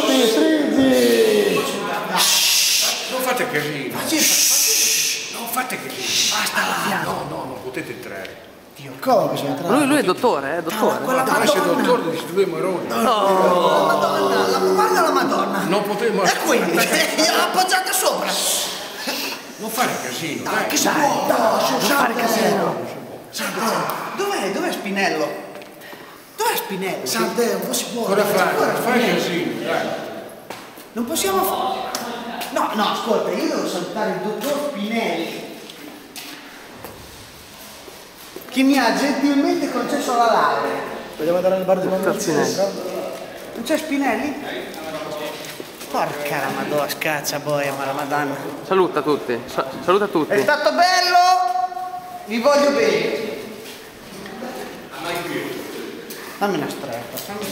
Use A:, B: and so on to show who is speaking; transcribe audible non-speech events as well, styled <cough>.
A: tutti, stringi! Non fate casino! Non fate casino! Basta là! No, no, non potete entrare.
B: Dio, come bisogna entrare?
C: Lui, lui è dottore, è dottore.
B: Ah,
A: Deve dottore di due maroni.
B: No, oh. la Madonna, guarda la Madonna.
A: Non potevo...
B: E quindi, <laughs> appoggiata sopra.
A: Non fare casino,
B: dai. Che si può? No, non
C: fare casino. Santo, ah.
B: dov'è? Dov'è Spinello? Dov'è Spinello?
D: Santeo, eh, non si può.
A: Cosa fare? Fai casino.
B: Non possiamo fare. No, no, ascolta, io devo salutare il dottor Spinelli. Che mi ha gentilmente concesso la laurea.
D: Vogliamo andare al bar di Manuel
C: Spinelli.
B: Non c'è Spinelli? Porca la madonna, scaccia boia, ma la madonna.
C: Saluta tutti, sa- saluta tutti.
B: È stato bello! Vi voglio bene! Dammi una stretta, fammi.